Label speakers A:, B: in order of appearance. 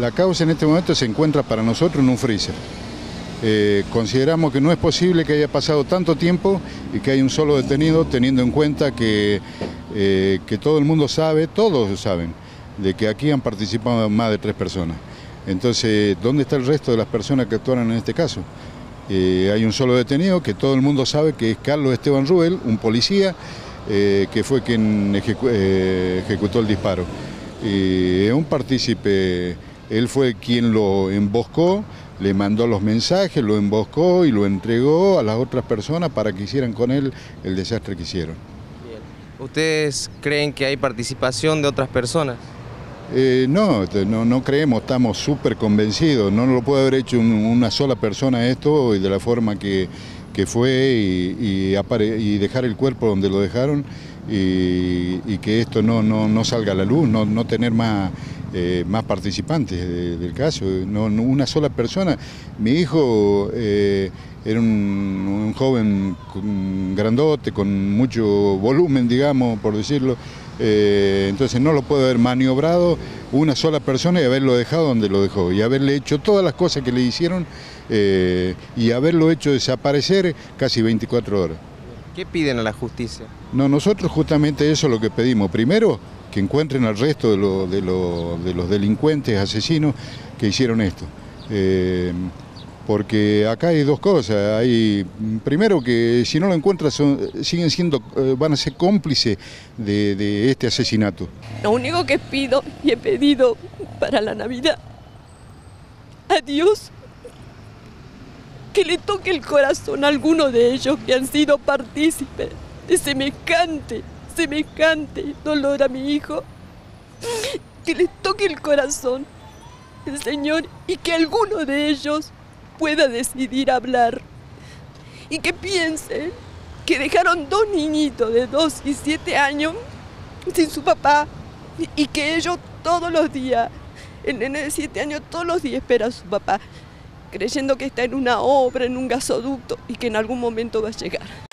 A: La causa en este momento se encuentra para nosotros en un freezer. Eh, consideramos que no es posible que haya pasado tanto tiempo y que hay un solo detenido, teniendo en cuenta que, eh, que todo el mundo sabe, todos saben, de que aquí han participado más de tres personas. Entonces, ¿dónde está el resto de las personas que actuaron en este caso? Eh, hay un solo detenido que todo el mundo sabe que es Carlos Esteban Rubel, un policía, que fue quien ejecutó el disparo. Es un partícipe él fue quien lo emboscó, le mandó los mensajes, lo emboscó y lo entregó a las otras personas para que hicieran con él el desastre que hicieron.
B: ¿Ustedes creen que hay participación de otras personas?
A: Eh, no, no, creemos, estamos súper convencidos. No lo puede haber hecho una sola persona esto y de la forma que, fue y, y, dejar el cuerpo donde lo dejaron y, que esto no, no, salga a la luz, no, no tener más eh, más participantes del caso, no, una sola persona. Mi hijo eh, era un, joven grandote, con mucho volumen, digamos, por decirlo, eh, entonces no lo puede haber maniobrado una sola persona y haberlo dejado donde lo dejó, y haberle hecho todas las cosas que le hicieron y haberlo hecho desaparecer casi 24 horas.
B: ¿Qué piden a la justicia?
A: No, nosotros justamente eso es lo que pedimos. Primero, que encuentren al resto de, los delincuentes, asesinos que hicieron esto. Eh, porque acá hay dos cosas. Hay, primero que si no lo encuentran siguen siendo, eh, van a ser cómplices de, este asesinato.
C: Lo único que pido y he pedido para la Navidad a Dios que le toque el corazón a alguno de ellos que han sido partícipes de semejante semejante dolor a mi hijo, que les toque el corazón el Señor y que alguno de ellos pueda decidir hablar y que piensen que dejaron dos niñitos de dos y siete años sin su papá y que ellos todos los días, el nene de siete años todos los días espera a su papá, creyendo que está en una obra, en un gasoducto y que en algún momento va a llegar.